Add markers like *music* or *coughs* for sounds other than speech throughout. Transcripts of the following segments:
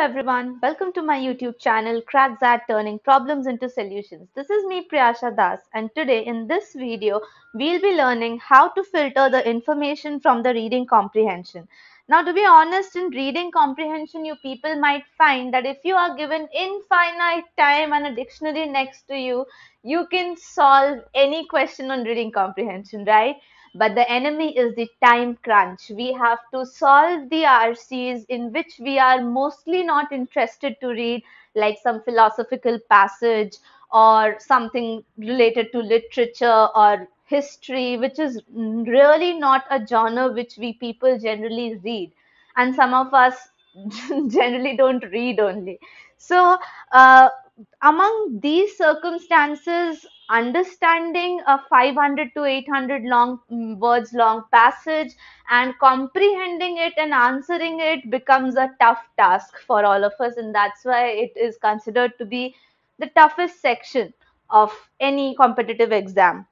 everyone, welcome to my YouTube channel Crack XAT Turning Problems into Solutions. This is me Priyasha Das and today in this video we'll be learning how to filter the information from the reading comprehension. Now to be honest in reading comprehension you people might find that if you are given infinite time and a dictionary next to you, you can solve any question on reading comprehension, right? But the enemy is the time crunch. We have to solve the RCs in which we are mostly not interested to read, like some philosophical passage or something related to literature or history, which is really not a genre which we people generally read. And some of us *laughs* generally don't read only. So, uh, among these circumstances, understanding a 500 to 800 long mm, words long passage and comprehending it and answering it becomes a tough task for all of us. And that's why it is considered to be the toughest section of any competitive exam.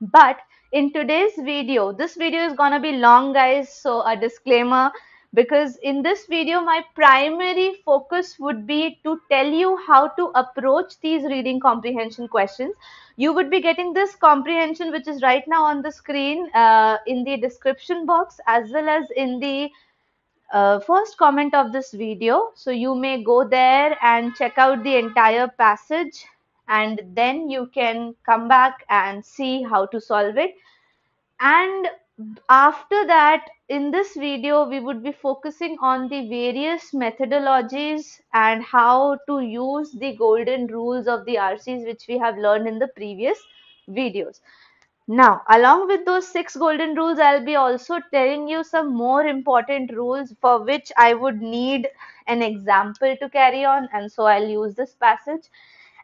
But in today's video this video is gonna be long guys. So a disclaimer because in this video my primary focus would be to tell you how to approach these reading comprehension questions. You would be getting this comprehension which is right now on the screen uh, in the description box as well as in the uh, first comment of this video. So you may go there and check out the entire passage and then you can come back and see how to solve it. And after that in this video we would be focusing on the various methodologies and how to use the golden rules of the RCs which we have learned in the previous videos. Now along with those six golden rules I'll be also telling you some more important rules for which I would need an example to carry on and so I'll use this passage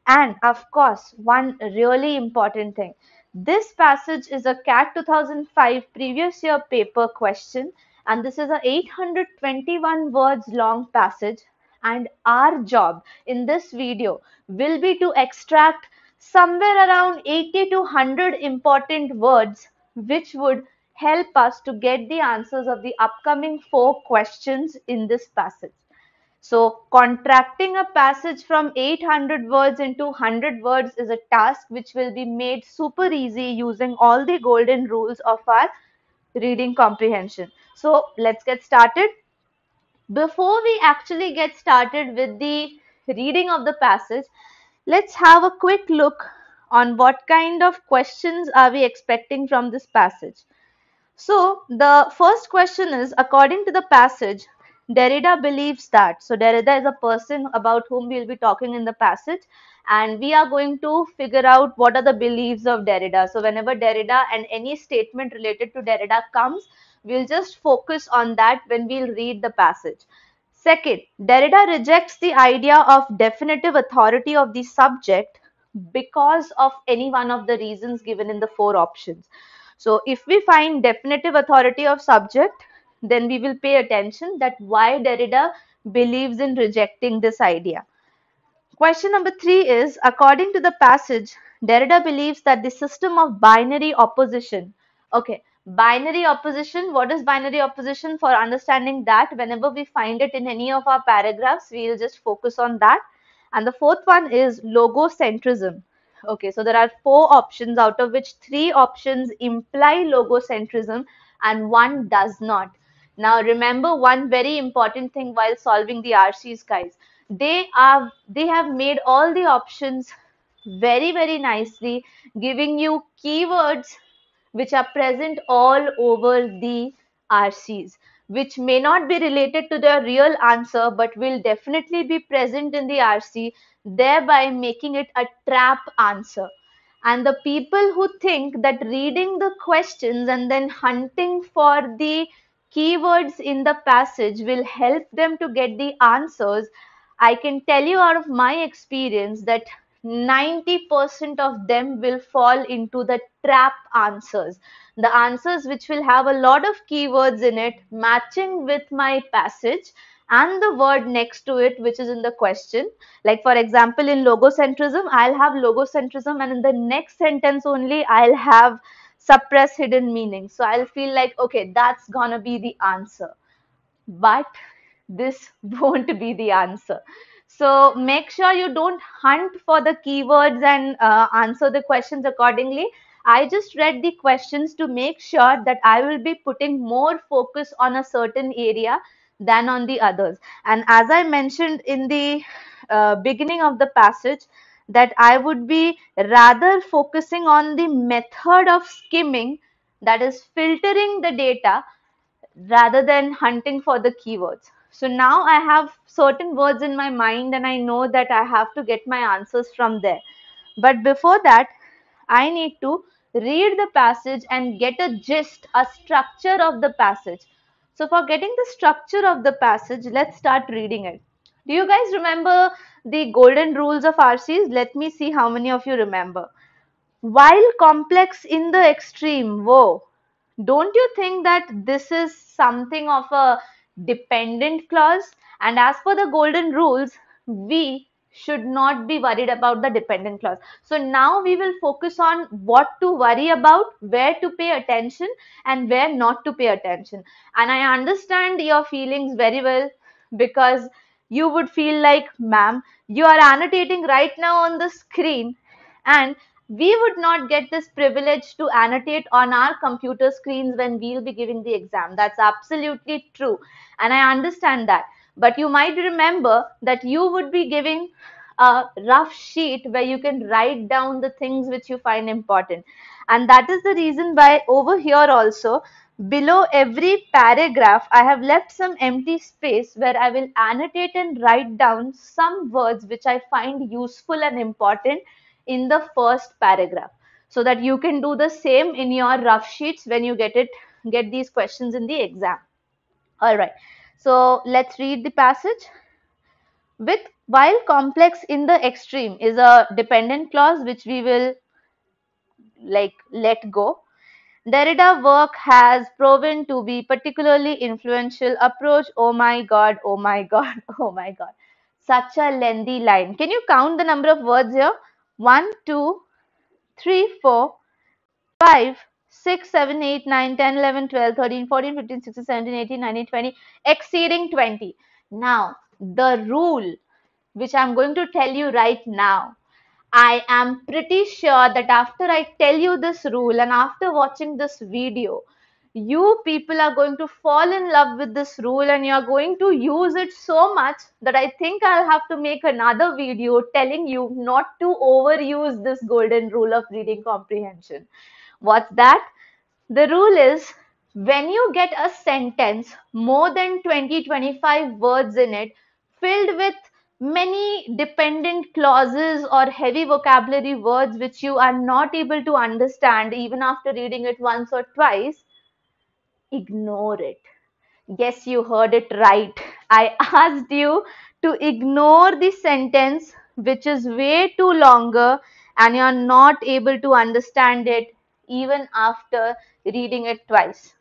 and of course one really important thing this passage is a CAT 2005 previous year paper question and this is a 821 words long passage and our job in this video will be to extract somewhere around 80 to 100 important words which would help us to get the answers of the upcoming four questions in this passage. So contracting a passage from 800 words into 100 words is a task which will be made super easy using all the golden rules of our reading comprehension. So let's get started. Before we actually get started with the reading of the passage, let's have a quick look on what kind of questions are we expecting from this passage. So the first question is according to the passage, Derrida believes that. So Derrida is a person about whom we will be talking in the passage and we are going to figure out what are the beliefs of Derrida. So whenever Derrida and any statement related to Derrida comes, we'll just focus on that when we'll read the passage. Second, Derrida rejects the idea of definitive authority of the subject because of any one of the reasons given in the four options. So if we find definitive authority of subject, then we will pay attention that why Derrida believes in rejecting this idea. Question number three is, according to the passage, Derrida believes that the system of binary opposition, okay, binary opposition, what is binary opposition? For understanding that, whenever we find it in any of our paragraphs, we will just focus on that. And the fourth one is logocentrism. Okay, so there are four options out of which three options imply logocentrism and one does not. Now remember one very important thing while solving the RCs guys. They are they have made all the options very very nicely giving you keywords which are present all over the RCs which may not be related to the real answer but will definitely be present in the RC thereby making it a trap answer and the people who think that reading the questions and then hunting for the keywords in the passage will help them to get the answers, I can tell you out of my experience that 90% of them will fall into the trap answers. The answers which will have a lot of keywords in it matching with my passage and the word next to it which is in the question. Like for example in logocentrism, I'll have logocentrism and in the next sentence only I'll have suppress hidden meaning. So I'll feel like, okay, that's gonna be the answer. But this *laughs* won't be the answer. So make sure you don't hunt for the keywords and uh, answer the questions accordingly. I just read the questions to make sure that I will be putting more focus on a certain area than on the others. And as I mentioned in the uh, beginning of the passage, that I would be rather focusing on the method of skimming, that is filtering the data, rather than hunting for the keywords. So now I have certain words in my mind and I know that I have to get my answers from there. But before that, I need to read the passage and get a gist, a structure of the passage. So for getting the structure of the passage, let's start reading it. Do you guys remember the golden rules of RCs? Let me see how many of you remember. While complex in the extreme, whoa, don't you think that this is something of a dependent clause? And as per the golden rules, we should not be worried about the dependent clause. So now we will focus on what to worry about, where to pay attention and where not to pay attention. And I understand your feelings very well because you would feel like, ma'am, you are annotating right now on the screen and we would not get this privilege to annotate on our computer screens when we'll be giving the exam. That's absolutely true. And I understand that. But you might remember that you would be giving a rough sheet where you can write down the things which you find important. And that is the reason why over here also, below every paragraph, I have left some empty space where I will annotate and write down some words which I find useful and important in the first paragraph so that you can do the same in your rough sheets when you get it get these questions in the exam. All right. So let's read the passage. With while complex in the extreme is a dependent clause which we will like let go Derrida work has proven to be particularly influential. Approach oh my god oh my *laughs* god oh my god. Such a lengthy line. Can you count the number of words here? 1, 2, 3, 4, 5, 6, 7, 8, 9, 10, 11, 12, 13, 14, 15, 16, 17, 18, 19, 20, exceeding 20. Now, the rule which I'm going to tell you right now, I am pretty sure that after I tell you this rule and after watching this video, you people are going to fall in love with this rule and you are going to use it so much that I think I'll have to make another video telling you not to overuse this golden rule of reading comprehension. What's that? The rule is when you get a sentence more than 20 25 words in it filled with many dependent clauses or heavy vocabulary words which you are not able to understand even after reading it once or twice ignore it. Yes, you heard it right. I asked you to ignore the sentence which is way too longer and you're not able to understand it even after reading it twice.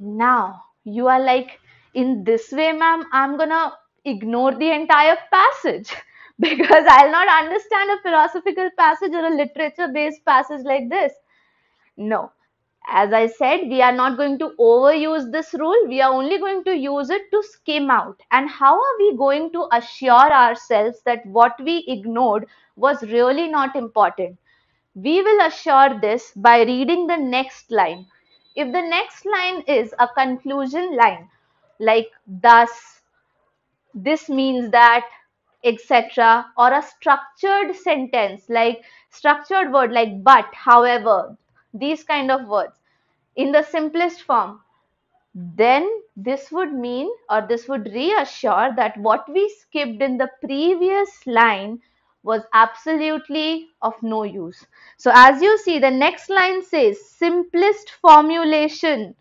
Now, you are like, in this way, ma'am, I'm gonna ignore the entire passage *laughs* because I'll not understand a philosophical passage or a literature based passage like this. No, as I said, we are not going to overuse this rule. We are only going to use it to skim out. And how are we going to assure ourselves that what we ignored was really not important? We will assure this by reading the next line. If the next line is a conclusion line, like thus, this means that, etc., or a structured sentence like structured word like but, however, these kind of words in the simplest form, then this would mean or this would reassure that what we skipped in the previous line was absolutely of no use. So as you see, the next line says simplest formulation.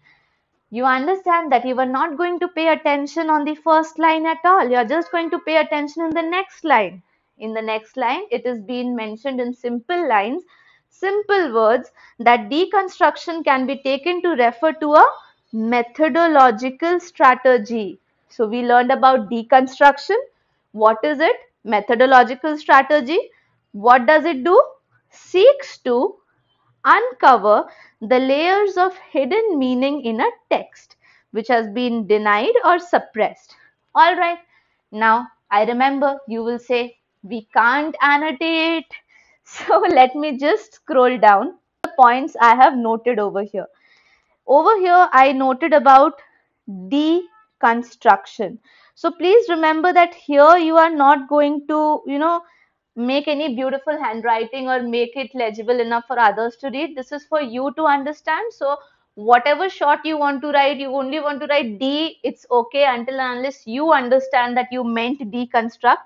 You understand that you were not going to pay attention on the first line at all. You are just going to pay attention in the next line. In the next line, it is being mentioned in simple lines simple words that deconstruction can be taken to refer to a methodological strategy. So we learned about deconstruction. What is it? Methodological strategy. What does it do? Seeks to uncover the layers of hidden meaning in a text which has been denied or suppressed. All right. Now, I remember you will say, we can't annotate. *laughs* So let me just scroll down the points I have noted over here. Over here, I noted about deconstruction. So please remember that here you are not going to, you know, make any beautiful handwriting or make it legible enough for others to read. This is for you to understand. So whatever short you want to write, you only want to write D, it's okay until unless you understand that you meant deconstruct.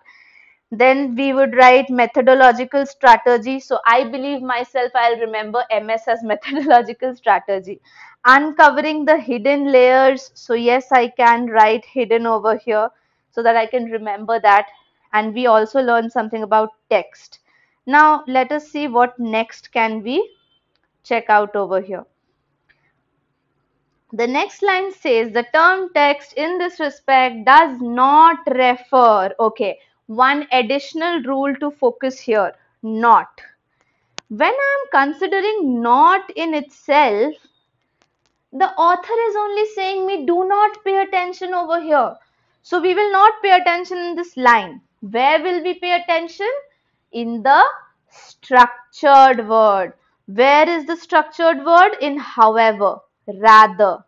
Then we would write methodological strategy. So I believe myself, I'll remember MS as *laughs* methodological strategy. Uncovering the hidden layers. So yes, I can write hidden over here so that I can remember that and we also learned something about text. Now let us see what next can we check out over here. The next line says the term text in this respect does not refer. Okay, one additional rule to focus here, not. When I am considering not in itself, the author is only saying me do not pay attention over here. So we will not pay attention in this line. Where will we pay attention? In the structured word. Where is the structured word? In however, rather.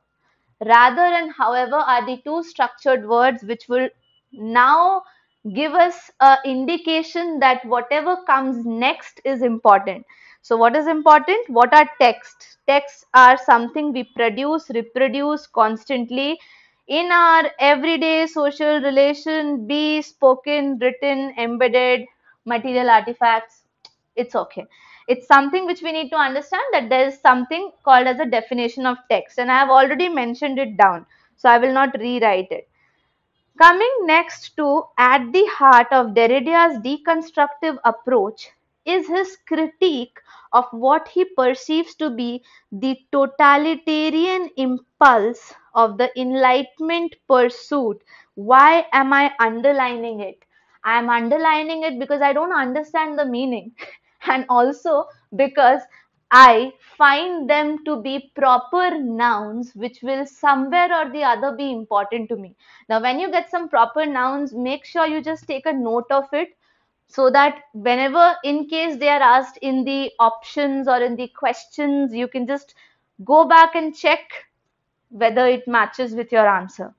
Rather and however are the two structured words which will now give us an indication that whatever comes next is important. So what is important? What are texts? Texts are something we produce, reproduce constantly in our everyday social relation be spoken written embedded material artifacts it's okay. It's something which we need to understand that there is something called as a definition of text and i have already mentioned it down so i will not rewrite it. Coming next to at the heart of derrida's deconstructive approach is his critique of what he perceives to be the totalitarian impulse of the enlightenment pursuit. Why am I underlining it? I am underlining it because I don't understand the meaning *laughs* and also because I find them to be proper nouns which will somewhere or the other be important to me. Now, when you get some proper nouns, make sure you just take a note of it so that whenever in case they are asked in the options or in the questions, you can just go back and check whether it matches with your answer.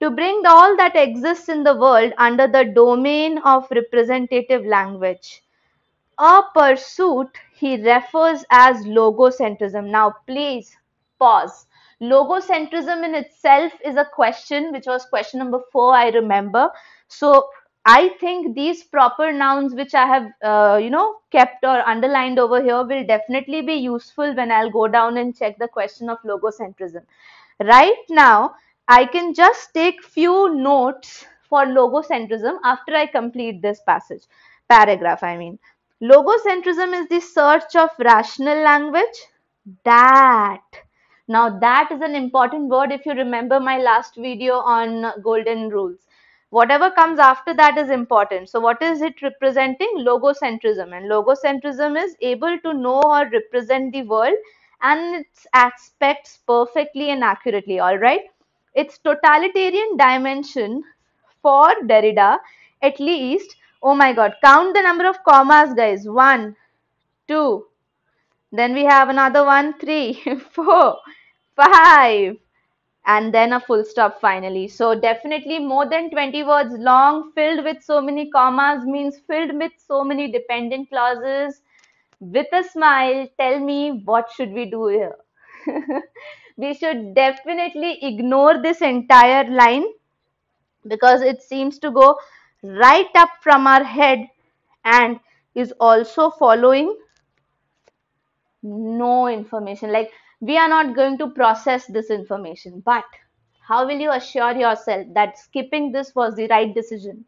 To bring all that exists in the world under the domain of representative language. A pursuit he refers as logocentrism. Now, please pause. Logocentrism in itself is a question, which was question number four, I remember. So, I think these proper nouns which I have, uh, you know, kept or underlined over here will definitely be useful when I'll go down and check the question of logocentrism. Right now, I can just take few notes for logocentrism after I complete this passage, paragraph I mean. Logocentrism is the search of rational language. That. Now that is an important word if you remember my last video on golden rules. Whatever comes after that is important. So what is it representing? Logocentrism. And logocentrism is able to know or represent the world and its aspects perfectly and accurately, all right? Its totalitarian dimension for Derrida, at least, oh my god, count the number of commas, guys. One, two, then we have another one, three, *laughs* four, five, and then a full stop finally. So definitely more than 20 words long, filled with so many commas means filled with so many dependent clauses with a smile, tell me what should we do here? *laughs* we should definitely ignore this entire line because it seems to go right up from our head and is also following no information. Like we are not going to process this information, but how will you assure yourself that skipping this was the right decision?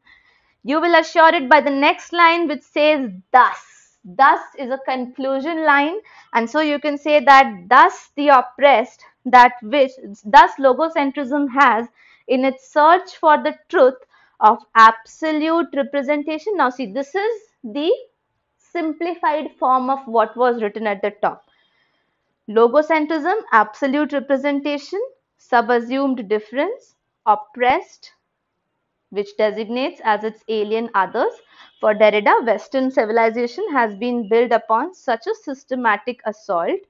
You will assure it by the next line which says thus. Thus is a conclusion line and so you can say that thus the oppressed that which thus logocentrism has in its search for the truth of absolute representation. Now see this is the simplified form of what was written at the top logocentrism absolute representation subassumed difference, oppressed, which designates as its alien others. For Derrida, Western civilization has been built upon such a systematic assault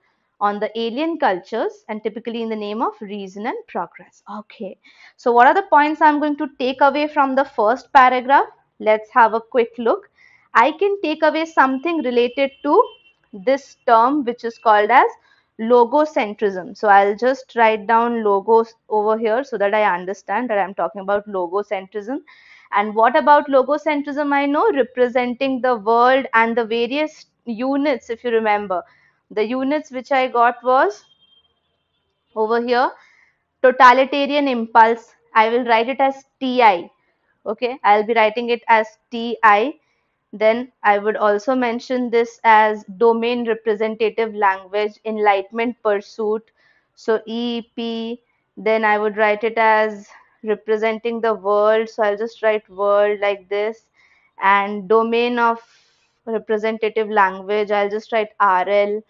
on the alien cultures and typically in the name of reason and progress. Okay, so what are the points I'm going to take away from the first paragraph? Let's have a quick look. I can take away something related to this term which is called as logocentrism. So I'll just write down logos over here so that I understand that I'm talking about logocentrism. And what about logocentrism? I know representing the world and the various units, if you remember. The units which I got was over here totalitarian impulse. I will write it as TI. Okay, I'll be writing it as TI then I would also mention this as domain representative language, enlightenment pursuit. So EP, then I would write it as representing the world. So I'll just write world like this and domain of representative language. I'll just write RL.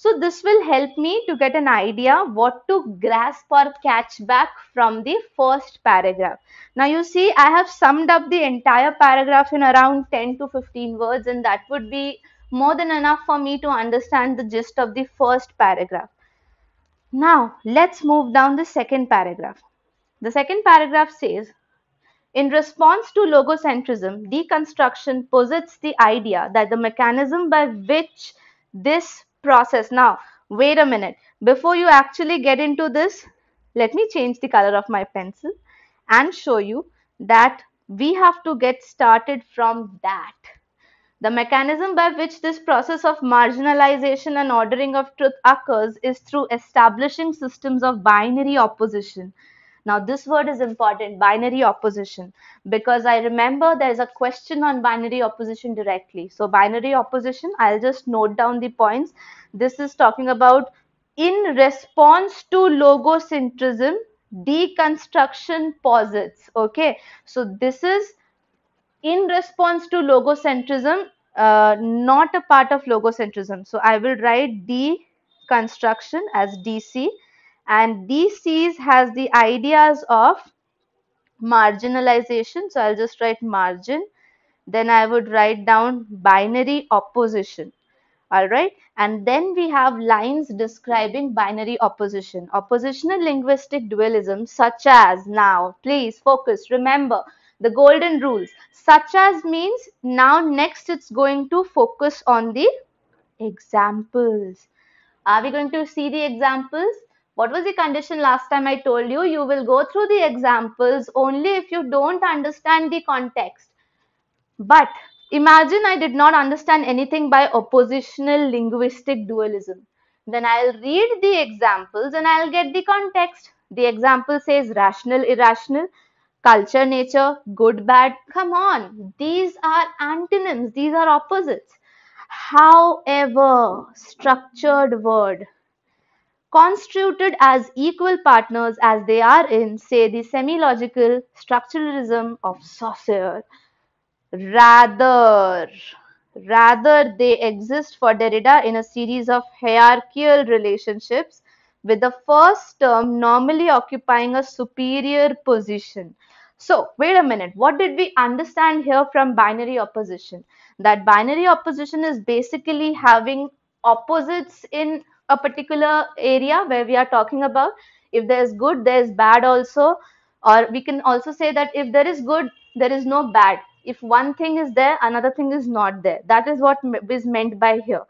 So this will help me to get an idea what to grasp or catch back from the first paragraph. Now you see I have summed up the entire paragraph in around 10 to 15 words and that would be more than enough for me to understand the gist of the first paragraph. Now let's move down the second paragraph. The second paragraph says in response to logocentrism, deconstruction posits the idea that the mechanism by which this process. Now, wait a minute. Before you actually get into this, let me change the color of my pencil and show you that we have to get started from that. The mechanism by which this process of marginalization and ordering of truth occurs is through establishing systems of binary opposition now, this word is important binary opposition because I remember there's a question on binary opposition directly. So, binary opposition, I'll just note down the points. This is talking about in response to logocentrism, deconstruction posits. Okay, so this is in response to logocentrism, uh, not a part of logocentrism. So, I will write deconstruction as DC and DCs has the ideas of marginalization. So I'll just write margin. Then I would write down binary opposition. Alright. And then we have lines describing binary opposition. Oppositional linguistic dualism such as now, please focus, remember the golden rules. Such as means now next it's going to focus on the examples. Are we going to see the examples? What was the condition last time I told you? You will go through the examples only if you don't understand the context. But imagine I did not understand anything by oppositional linguistic dualism. Then I'll read the examples and I'll get the context. The example says rational, irrational, culture, nature, good, bad. Come on, these are antonyms, these are opposites. However, structured word constituted as equal partners as they are in, say, the semiological structuralism of Saussure. Rather, rather they exist for Derrida in a series of hierarchical relationships with the first term normally occupying a superior position. So, wait a minute, what did we understand here from binary opposition? That binary opposition is basically having opposites in a particular area where we are talking about. If there is good there is bad also. Or we can also say that if there is good there is no bad. If one thing is there another thing is not there. That is what is meant by here.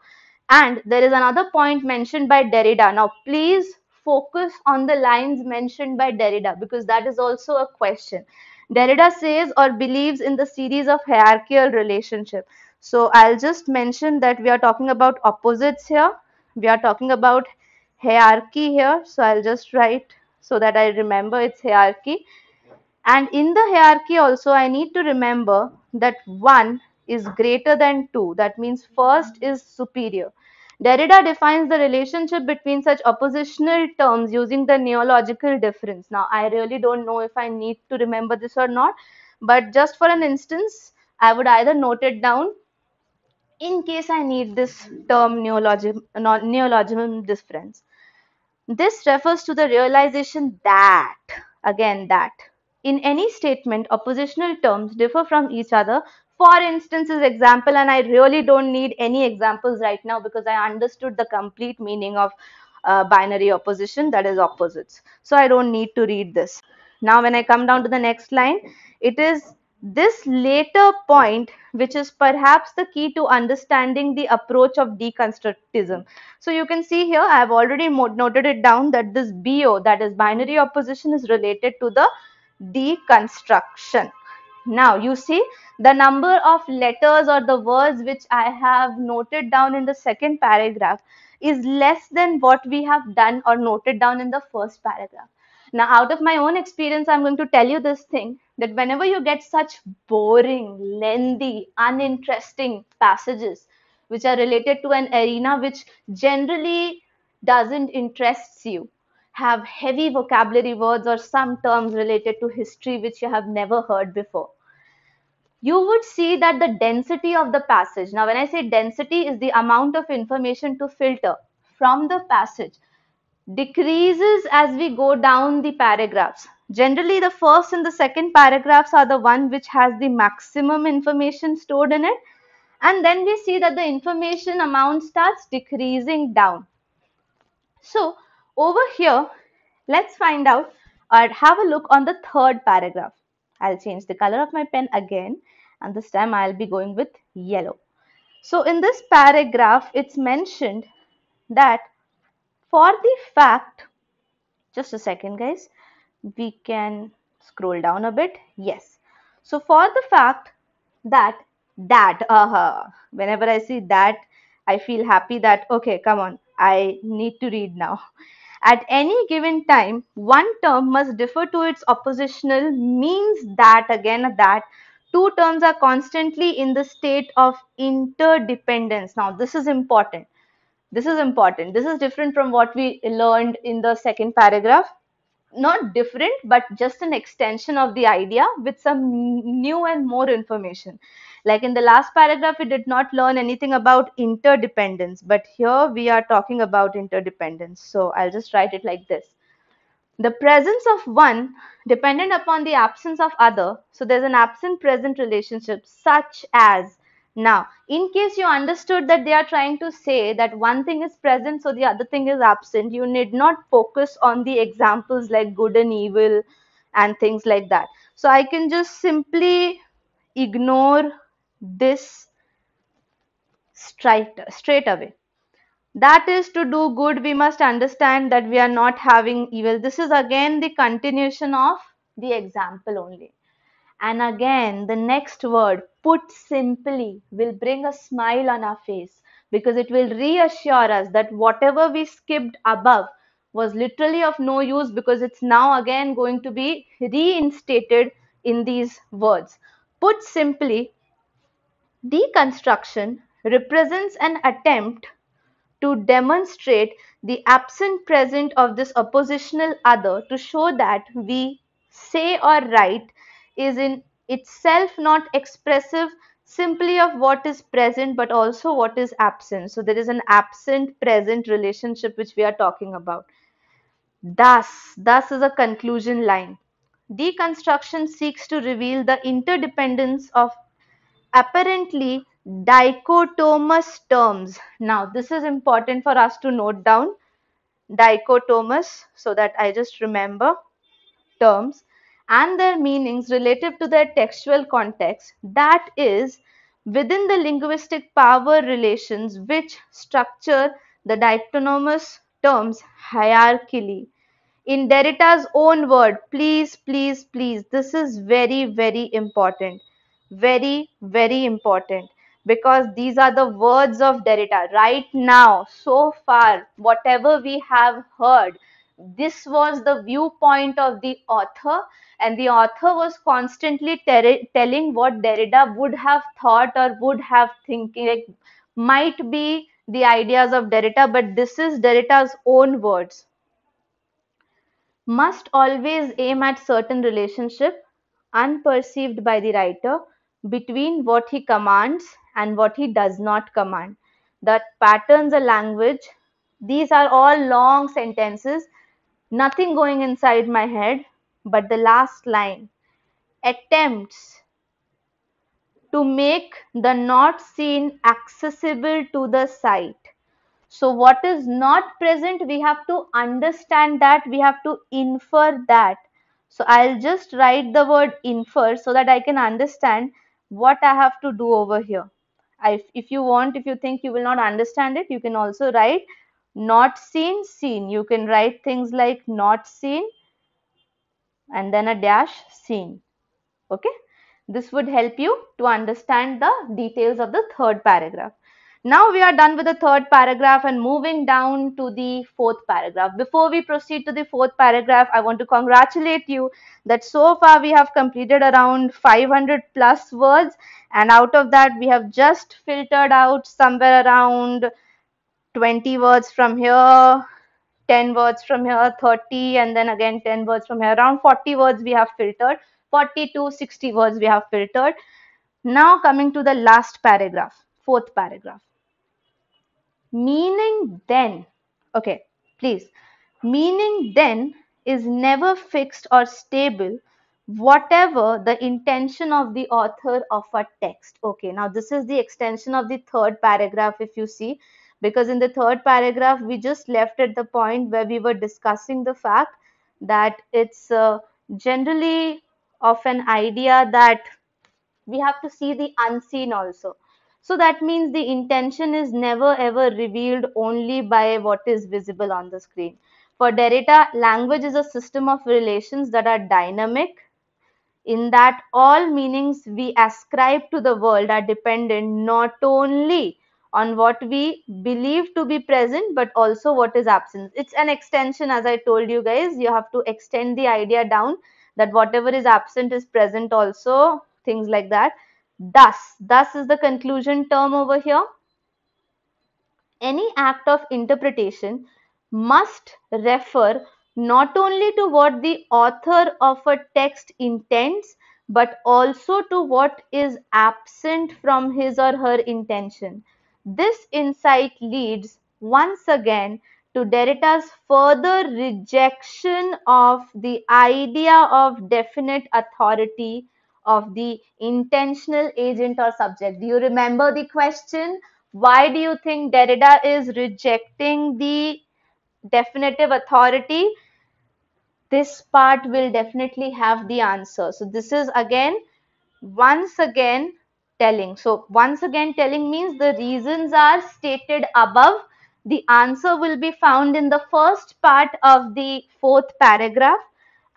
And there is another point mentioned by derrida. Now please focus on the lines mentioned by derrida because that is also a question. Derrida says or believes in the series of hierarchical relationship. So i'll just mention that we are talking about opposites here we are talking about hierarchy here. So I'll just write so that I remember its hierarchy. And in the hierarchy also I need to remember that 1 is greater than 2. That means first is superior. Derrida defines the relationship between such oppositional terms using the neological difference. Now, I really don't know if I need to remember this or not, but just for an instance, I would either note it down in case I need this term neologism, neologism difference. This refers to the realization that, again that, in any statement, oppositional terms differ from each other. For instance, is example, and I really don't need any examples right now because I understood the complete meaning of uh, binary opposition, that is opposites. So I don't need to read this. Now, when I come down to the next line, it is this later point which is perhaps the key to understanding the approach of deconstructism. So you can see here, I have already noted it down that this BO, that is binary opposition is related to the deconstruction. Now you see the number of letters or the words which I have noted down in the second paragraph is less than what we have done or noted down in the first paragraph. Now, out of my own experience, I'm going to tell you this thing that whenever you get such boring, lengthy, uninteresting passages which are related to an arena which generally doesn't interest you, have heavy vocabulary words or some terms related to history which you have never heard before, you would see that the density of the passage, now when I say density is the amount of information to filter from the passage decreases as we go down the paragraphs. Generally, the first and the second paragraphs are the one which has the maximum information stored in it. And then we see that the information amount starts decreasing down. So over here, let's find out or have a look on the third paragraph. I'll change the color of my pen again and this time I'll be going with yellow. So in this paragraph, it's mentioned that for the fact just a second guys. We can scroll down a bit. Yes. So for the fact that that uh -huh, whenever i see that i feel happy that okay come on i need to read now. At any given time one term must differ to its oppositional means that again that two terms are constantly in the state of interdependence. Now this is important this is important. This is different from what we learned in the second paragraph. Not different, but just an extension of the idea with some new and more information. Like in the last paragraph, we did not learn anything about interdependence, but here we are talking about interdependence. So I'll just write it like this. The presence of one dependent upon the absence of other. So there's an absent present relationship such as now, in case you understood that they are trying to say that one thing is present, so the other thing is absent, you need not focus on the examples like good and evil and things like that. So I can just simply ignore this straight, straight away. That is to do good, we must understand that we are not having evil. This is again the continuation of the example only. And again, the next word, put simply, will bring a smile on our face because it will reassure us that whatever we skipped above was literally of no use because it's now again going to be reinstated in these words. Put simply, deconstruction represents an attempt to demonstrate the absent present of this oppositional other to show that we say or write is in itself not expressive simply of what is present but also what is absent. So there is an absent present relationship which we are talking about. Thus, thus is a conclusion line. Deconstruction seeks to reveal the interdependence of apparently dichotomous terms. Now, this is important for us to note down dichotomous so that I just remember terms and their meanings relative to their textual context that is within the linguistic power relations which structure the dichotomous terms hierarchically. In Derrida's own word, please, please, please, this is very, very important. Very, very important because these are the words of Derrida. Right now, so far, whatever we have heard, this was the viewpoint of the author and the author was constantly telling what Derrida would have thought or would have thinking like might be the ideas of Derrida but this is Derrida's own words. Must always aim at certain relationship unperceived by the writer between what he commands and what he does not command. That patterns a language. These are all long sentences, nothing going inside my head, but the last line attempts to make the not seen accessible to the sight. So, what is not present, we have to understand that, we have to infer that. So, I'll just write the word infer so that I can understand what I have to do over here. I, if you want, if you think you will not understand it, you can also write not seen, seen. You can write things like not seen and then a dash seen. Okay. This would help you to understand the details of the third paragraph. Now we are done with the third paragraph and moving down to the fourth paragraph. Before we proceed to the fourth paragraph, I want to congratulate you that so far we have completed around 500 plus words and out of that we have just filtered out somewhere around 20 words from here 10 words from here 30 and then again 10 words from here. Around 40 words we have filtered. 40 to 60 words we have filtered. Now coming to the last paragraph fourth paragraph. Meaning then okay please. Meaning then is never fixed or stable whatever the intention of the author of a text. Okay now this is the extension of the third paragraph if you see because in the third paragraph we just left at the point where we were discussing the fact that it's uh, generally of an idea that we have to see the unseen also. So that means the intention is never ever revealed only by what is visible on the screen. For derrida language is a system of relations that are dynamic in that all meanings we ascribe to the world are dependent not only on what we believe to be present but also what is absent. It's an extension as i told you guys. You have to extend the idea down that whatever is absent is present also things like that. Thus thus is the conclusion term over here. Any act of interpretation must refer not only to what the author of a text intends, but also to what is absent from his or her intention. This insight leads once again to Derrida's further rejection of the idea of definite authority of the intentional agent or subject. Do you remember the question? Why do you think Derrida is rejecting the definitive authority? this part will definitely have the answer. So this is again, once again telling. So once again telling means the reasons are stated above. The answer will be found in the first part of the fourth paragraph.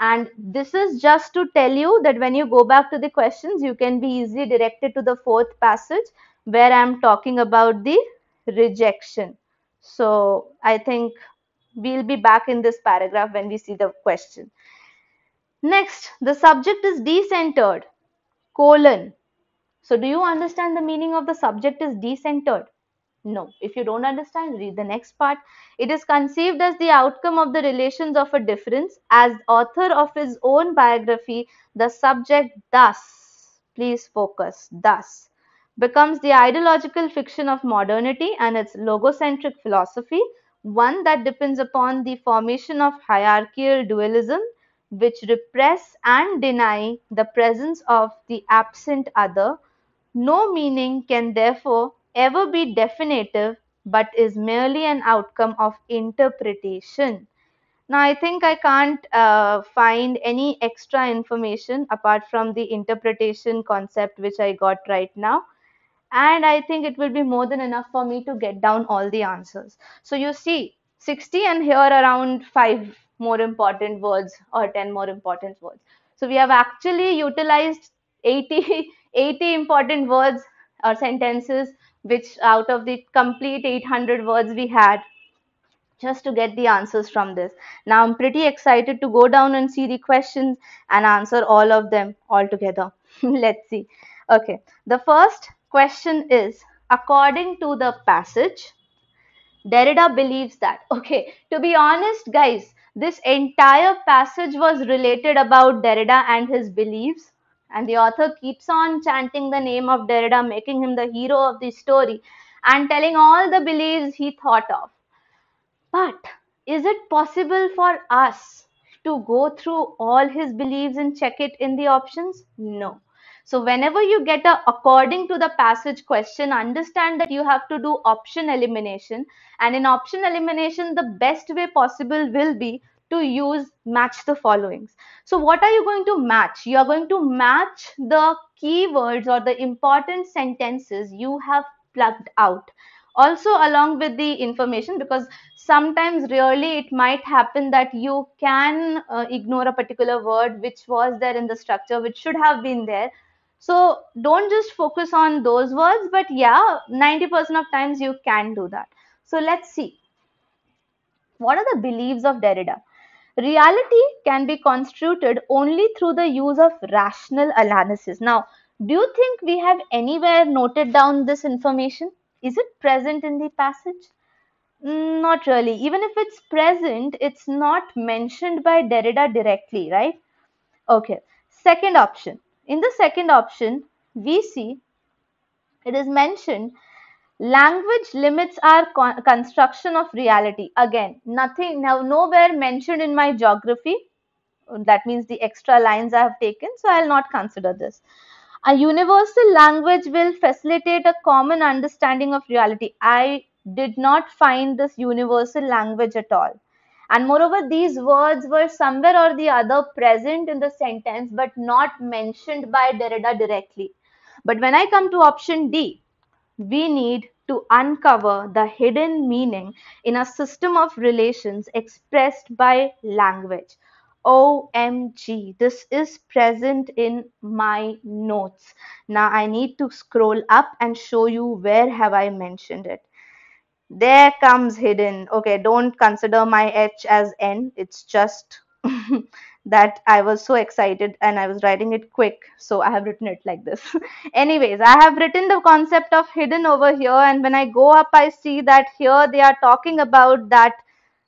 And this is just to tell you that when you go back to the questions, you can be easily directed to the fourth passage where I'm talking about the rejection. So I think We'll be back in this paragraph when we see the question. Next, the subject is decentered, colon. So do you understand the meaning of the subject is decentered? No. If you don't understand, read the next part. It is conceived as the outcome of the relations of a difference. As author of his own biography, the subject thus, please focus, thus, becomes the ideological fiction of modernity and its logocentric philosophy one that depends upon the formation of hierarchical dualism which repress and deny the presence of the absent other. No meaning can therefore ever be definitive but is merely an outcome of interpretation. Now, I think I can't uh, find any extra information apart from the interpretation concept which I got right now and I think it will be more than enough for me to get down all the answers. So you see 60 and here around 5 more important words or 10 more important words. So we have actually utilized 80, *laughs* 80 important words or sentences which out of the complete 800 words we had just to get the answers from this. Now I'm pretty excited to go down and see the questions and answer all of them all together. *laughs* Let's see. Okay, the first question is according to the passage, Derrida believes that. *laughs* Okay, to be honest, guys, this entire passage was related about Derrida and his beliefs. And the author keeps on chanting the name of Derrida, making him the hero of the story and telling all the beliefs he thought of. But is it possible for us to go through all his beliefs and check it in the options? No. So whenever you get a according to the passage question, understand that you have to do option elimination. And in option elimination, the best way possible will be to use match the followings. So what are you going to match? You are going to match the keywords or the important sentences you have plugged out. Also along with the information because sometimes really it might happen that you can uh, ignore a particular word which was there in the structure which should have been there. So don't just focus on those words but yeah 90% of times you can do that. So let's see. What are the beliefs of derrida reality can be constituted only through the use of rational analysis now do you think we have anywhere noted down this information is it present in the passage? Mm, not really. Even if it's present, it's not mentioned by Derrida directly, right? Okay. Second option. In the second option, we see it is mentioned language limits our con construction of reality. Again, nothing now nowhere mentioned in my geography. That means the extra lines I have taken. So I'll not consider this. A universal language will facilitate a common understanding of reality. I did not find this universal language at all. And moreover, these words were somewhere or the other present in the sentence but not mentioned by Derrida directly. But when I come to option D, we need to uncover the hidden meaning in a system of relations expressed by language. OMG, this is present in my notes. Now I need to scroll up and show you where have I mentioned it. There comes hidden. Okay, don't consider my H as N. It's just *laughs* that I was so excited and I was writing it quick. So I have written it like this. *laughs* Anyways, I have written the concept of hidden over here. And when I go up, I see that here they are talking about that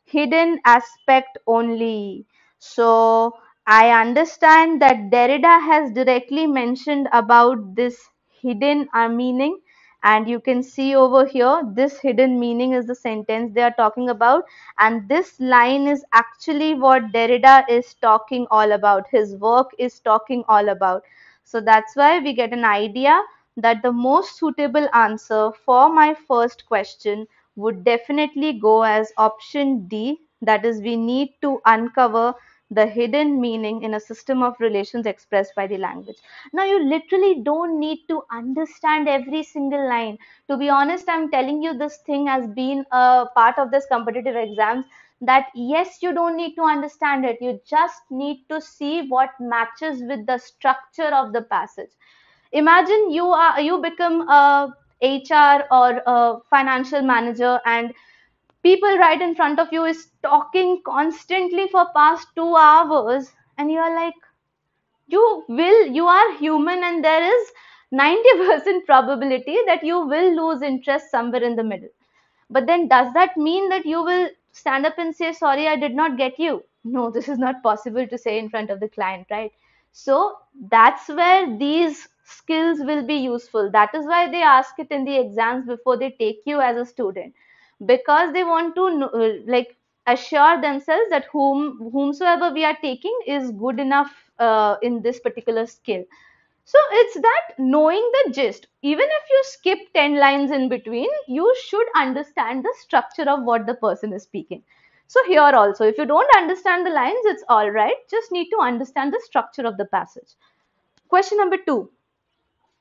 hidden aspect only so I understand that Derrida has directly mentioned about this hidden uh, meaning and you can see over here this hidden meaning is the sentence they are talking about. And this line is actually what Derrida is talking all about. His work is talking all about. So that's why we get an idea that the most suitable answer for my first question would definitely go as option D. That is we need to uncover the hidden meaning in a system of relations expressed by the language. Now, you literally don't need to understand every single line. To be honest, I'm telling you this thing has been a part of this competitive exams that yes, you don't need to understand it. You just need to see what matches with the structure of the passage. Imagine you are you become a HR or a financial manager and people right in front of you is talking constantly for past two hours and you are like you will you are human and there is 90% probability that you will lose interest somewhere in the middle. But then does that mean that you will stand up and say sorry i did not get you no *laughs* this is not possible to say in front of the client right? So that's where these skills will be useful. That is why they ask it in the exams before they take you as a student because they want to uh, like assure themselves that whom whomsoever we are taking is good enough uh, in this particular skill. So it's that knowing the gist. Even if you skip 10 lines in between you should understand the structure of what the person is speaking. So here also if you don't understand the lines it's all right. Just need to understand the structure of the passage. Question number 2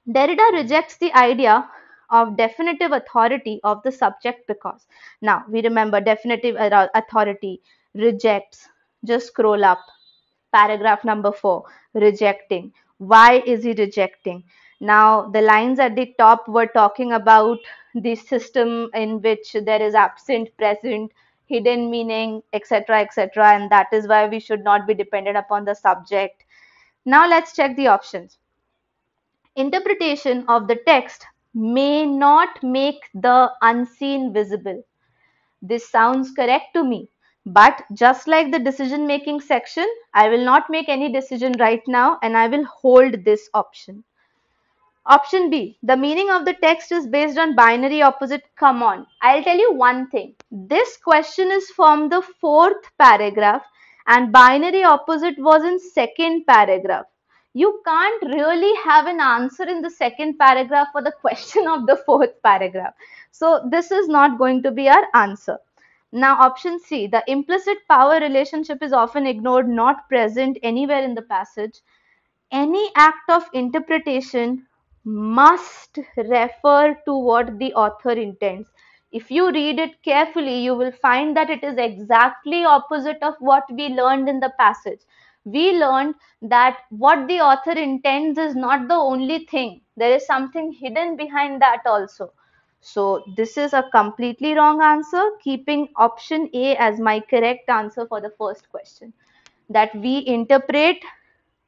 derrida rejects the idea of definitive authority of the subject because. Now, we remember definitive authority rejects. Just scroll up. Paragraph number 4, rejecting. Why is he rejecting? Now, the lines at the top were talking about the system in which there is absent, present, hidden meaning, etc., etc., and that is why we should not be dependent upon the subject. Now, let's check the options. Interpretation of the text may not make the unseen visible. This sounds correct to me. But just like the decision making section, I will not make any decision right now and I will hold this option. Option B, the meaning of the text is based on binary opposite. Come on, I'll tell you one thing. This question is from the fourth paragraph and binary opposite was in second paragraph. You can't really have an answer in the second paragraph for the *laughs* question of the fourth paragraph. So this is not going to be our answer. Now option C, the implicit power relationship is often ignored, not present anywhere in the passage. Any act of interpretation must refer to what the author intends. If you read it carefully, you will find that it is exactly opposite of what we learned in the passage. We learned that what the author intends is not the only thing. There is something hidden behind that also. So this is a completely wrong answer, keeping option A as my correct answer for the first question. That we interpret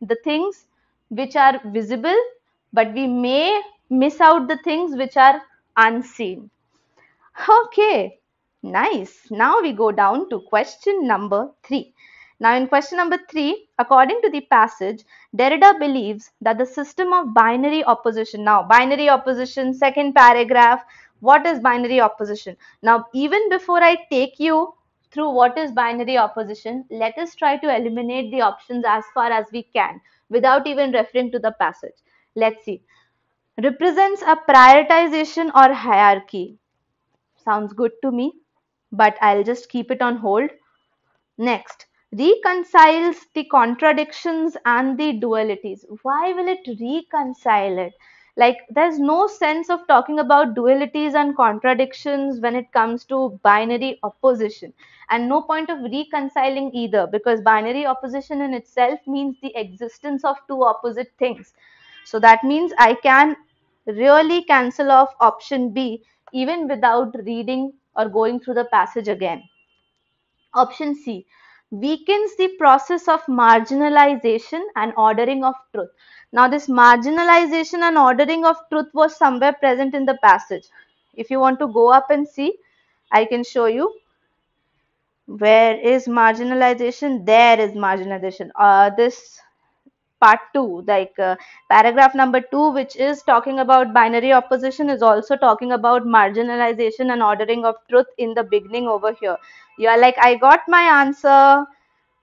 the things which are visible but we may miss out the things which are unseen. Okay, nice. Now we go down to question number three. Now in question number three, according to the passage, Derrida believes that the system of binary opposition, now binary opposition, second paragraph, what is binary opposition? Now even before I take you through what is binary opposition, let us try to eliminate the options as far as we can without even referring to the passage. Let's see. Represents a prioritization or hierarchy. Sounds good to me, but I'll just keep it on hold. Next, reconciles the contradictions and the dualities. Why will it reconcile it? Like, there's no sense of talking about dualities and contradictions when it comes to binary opposition, and no point of reconciling either because binary opposition in itself means the existence of two opposite things so that means I can really cancel off option B even without reading or going through the passage again. Option C weakens the process of marginalization and ordering of truth. Now this marginalization and ordering of truth was somewhere present in the passage. If you want to go up and see, I can show you where is marginalization there is marginalization uh, this part 2 like uh, paragraph number 2 which is talking about binary opposition is also talking about marginalization and ordering of truth in the beginning over here. You are like i got my answer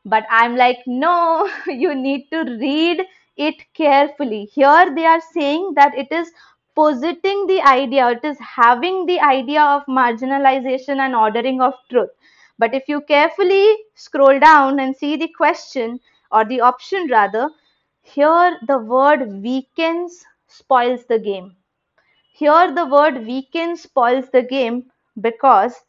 but i'm like no *laughs* you need to read it carefully. Here they are saying that it is positing the idea it is having the idea of marginalization and ordering of truth. But if you carefully scroll down and see the question or the option rather here the word weakens spoils the game. Here the word weakens spoils the game because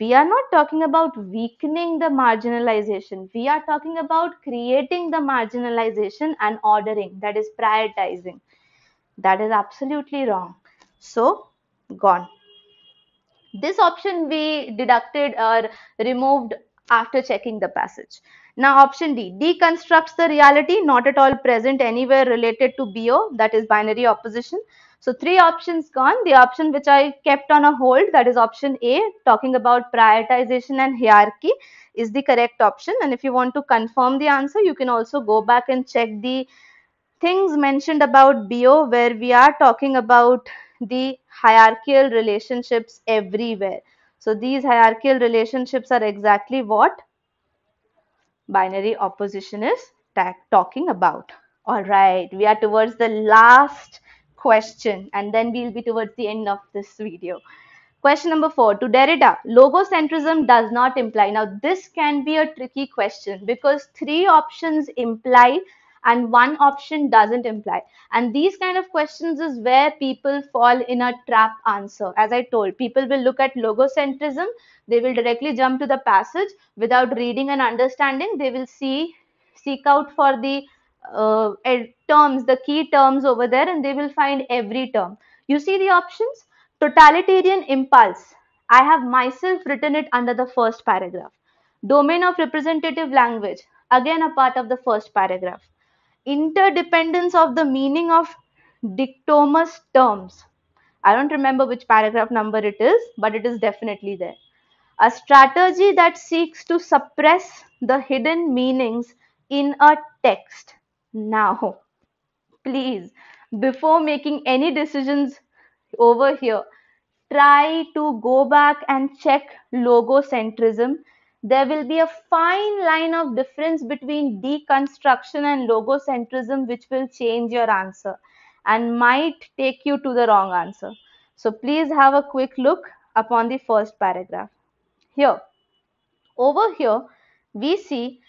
we are not talking about weakening the marginalization. We are talking about creating the marginalization and ordering, that is prioritizing. That is absolutely wrong. So, gone. This option we deducted or removed after checking the passage. Now option D, deconstructs the reality not at all present anywhere related to BO, that is binary opposition. So three options gone. The option which I kept on a hold, that is option A, talking about prioritization and hierarchy is the correct option. And if you want to confirm the answer, you can also go back and check the things mentioned about BO where we are talking about the hierarchical relationships everywhere. So these hierarchical relationships are exactly what binary opposition is talking about. All right, we are towards the last question and then we'll be towards the end of this video. Question number four, to Derrida, logocentrism does not imply. Now this can be a tricky question because three options imply and one option doesn't imply. And these kind of questions is where people fall in a trap answer. As I told, people will look at logocentrism, they will directly jump to the passage without reading and understanding. They will see, seek out for the uh, terms, the key terms over there, and they will find every term. You see the options? Totalitarian impulse. I have myself written it under the first paragraph. Domain of representative language. Again, a part of the first paragraph interdependence of the meaning of dichotomous terms. I don't remember which paragraph number it is, but it is definitely there. A strategy that seeks to suppress the hidden meanings in a text. Now, please before making any decisions over here, try to go back and check logocentrism. There will be a fine line of difference between deconstruction and logocentrism, which will change your answer and might take you to the wrong answer. So please have a quick look upon the first paragraph. Here, over here, we see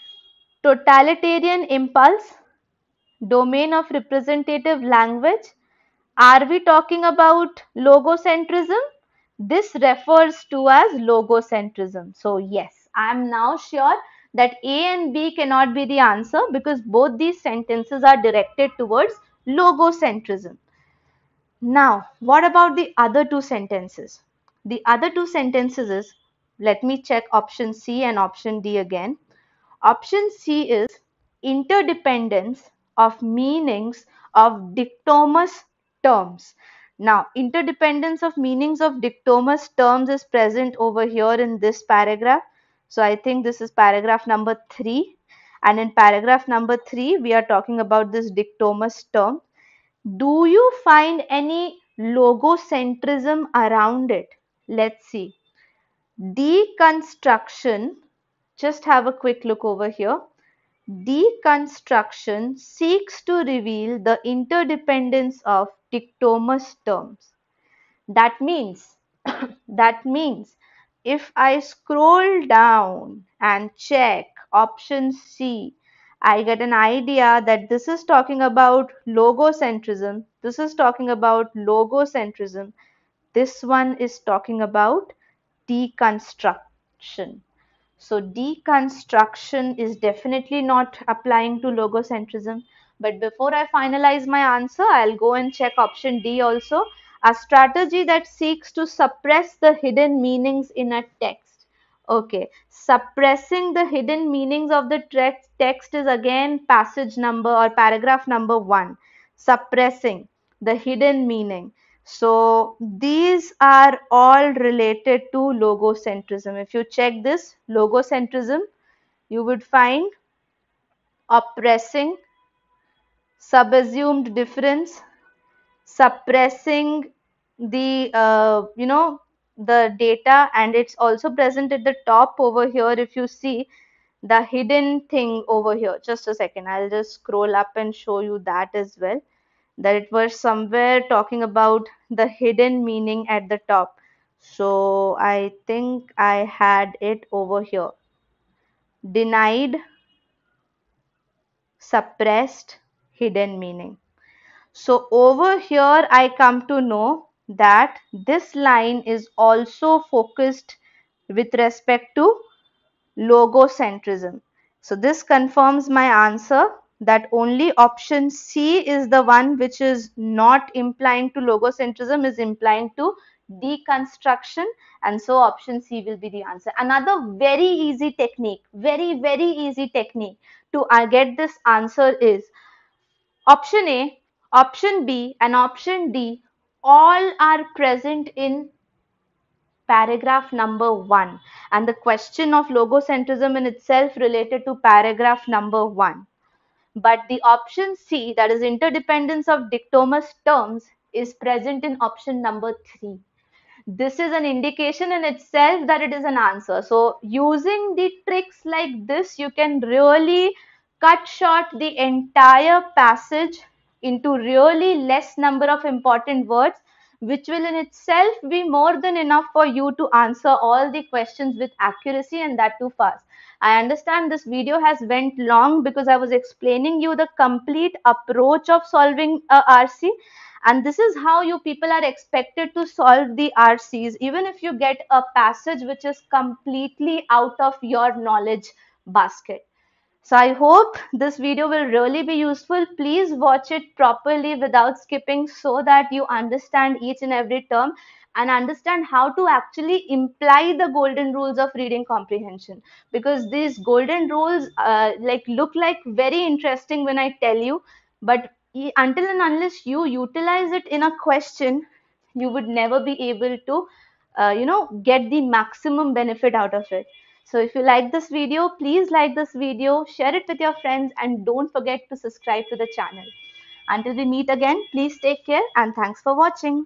totalitarian impulse, domain of representative language. Are we talking about logocentrism? This refers to as logocentrism. So yes, I am now sure that A and B cannot be the answer because both these sentences are directed towards logocentrism. Now, what about the other two sentences? The other two sentences is, let me check option C and option D again. Option C is interdependence of meanings of dichotomous terms. Now, interdependence of meanings of dichotomous terms is present over here in this paragraph. So, I think this is paragraph number 3 and in paragraph number 3 we are talking about this dichotomous term. Do you find any logocentrism around it? Let's see. Deconstruction, just have a quick look over here. Deconstruction seeks to reveal the interdependence of dichotomous terms. That means, *coughs* that means if I scroll down and check option C, I get an idea that this is talking about logocentrism, this is talking about logocentrism, this one is talking about deconstruction. So deconstruction is definitely not applying to logocentrism. But before I finalize my answer, I'll go and check option D also. A strategy that seeks to suppress the hidden meanings in a text. Okay, suppressing the hidden meanings of the text is again passage number or paragraph number one. Suppressing the hidden meaning. So these are all related to logocentrism. If you check this logocentrism, you would find oppressing, subassumed difference, suppressing the, uh, you know, the data and it's also present at the top over here if you see the hidden thing over here. Just a second, I'll just scroll up and show you that as well that it was somewhere talking about the hidden meaning at the top. So I think I had it over here. Denied, suppressed, hidden meaning. So over here I come to know that this line is also focused with respect to logocentrism. So this confirms my answer that only option C is the one which is not implying to logocentrism is implying to deconstruction and so option C will be the answer. Another very easy technique, very very easy technique to uh, get this answer is option A, option B and option D all are present in paragraph number 1 and the question of logocentrism in itself related to paragraph number 1 but the option C, that is interdependence of dichotomous terms, is present in option number 3. This is an indication in itself that it is an answer. So using the tricks like this, you can really cut short the entire passage into really less number of important words which will in itself be more than enough for you to answer all the questions with accuracy and that too fast. I understand this video has went long because I was explaining you the complete approach of solving a RC and this is how you people are expected to solve the RCs even if you get a passage which is completely out of your knowledge basket. So I hope this video will really be useful. Please watch it properly without skipping so that you understand each and every term and understand how to actually imply the golden rules of reading comprehension because these golden rules uh, like look like very interesting when i tell you but until and unless you utilize it in a question you would never be able to uh, you know get the maximum benefit out of it so if you like this video please like this video share it with your friends and don't forget to subscribe to the channel Until we meet again, please take care and thanks for watching.